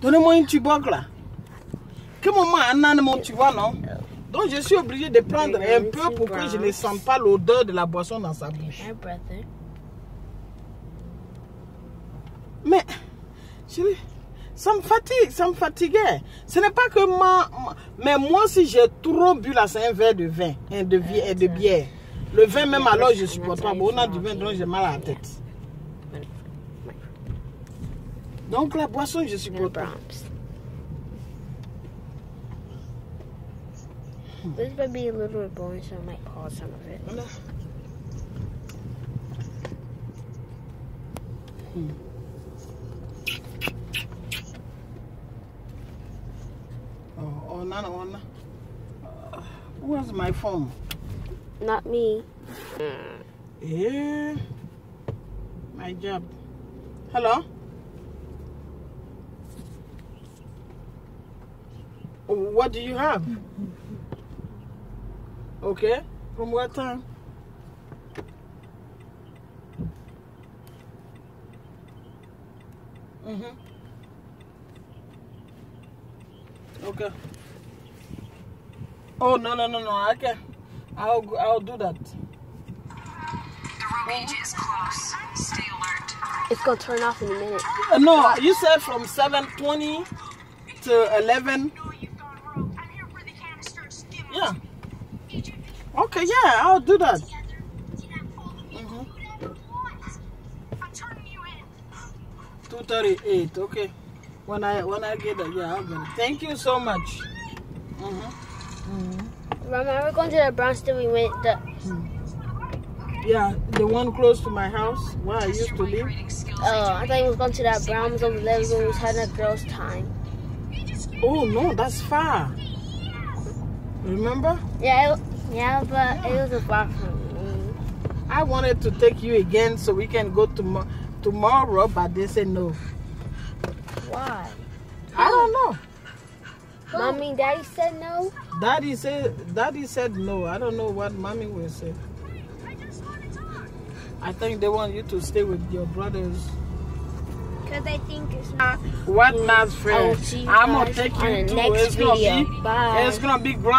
Donnez-moi une tuboc là. Que maman mon tu vois, non Donc je suis obligé de prendre un peu pour que je ne sente pas l'odeur de la boisson dans sa bouche. Mais, chérie, ça me fatigue, ça me fatiguait. Ce n'est pas que moi, mais moi si j'ai trop bu là, c'est un verre de vin, hein, de, et de bière. Le vin même alors je supporte pas. Bon, on a du vin donc j'ai mal à la tête. Donc la boisson je No supporte pas. Brahms. This might be a little bit boring, so I might pause some of it. Voilà. Hmm. Oh, oh, no, no, no. Uh, where's my phone? Not me. Yeah. My job. Hello? What do you have? Okay. From what time? Mm-hmm. Okay. Oh no no no no! I can. I'll I'll do that. The range is close. Stay alert. It's gonna turn off in a minute. Uh, No, you said from 7:20 to 11. Yeah. Okay, yeah, I'll do that. together. That full whatever you want. I'm turning you in. 2:38. Okay. When I when I get it, yeah, I'll get it. Thank you so much. Mhm. Remember, we're going to the Browns till we went the. Yeah, the one close to my house where I used to live. Oh, I thought we was going to that Browns over there when we was having a girls' time. Oh no, that's far. Remember? Yeah, it, yeah, but it wasn't far from me. I wanted to take you again so we can go to tomorrow, but they said no. Why? I don't know. Mommy Daddy said no. Daddy said Daddy said no. I don't know what mommy will say. I just want to talk. I think they want you to stay with your brothers. Because I think it's not. What not I friend? I'm gonna take you to next it's gonna be Bye. it's gonna be grand.